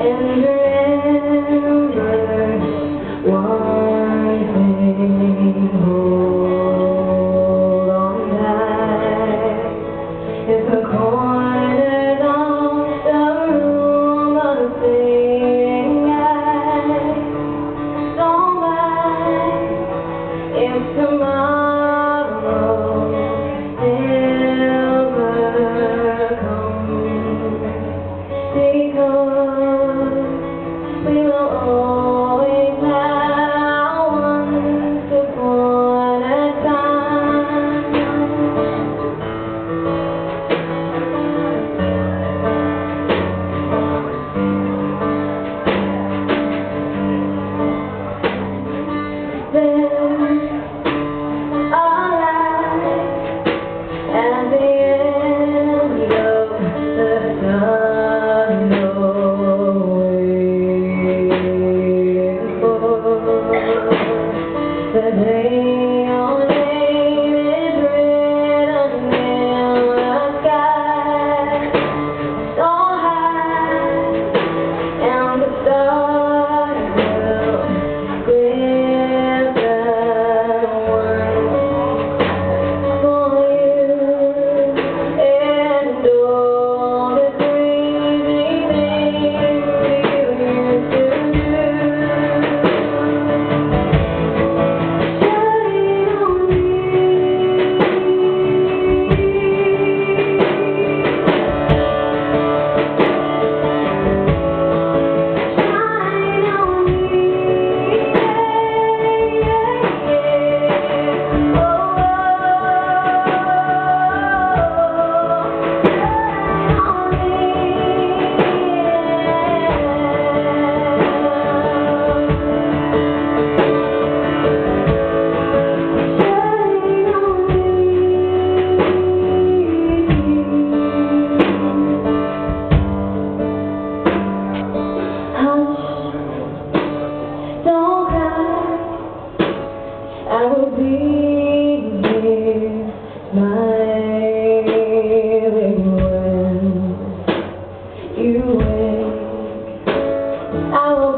and I will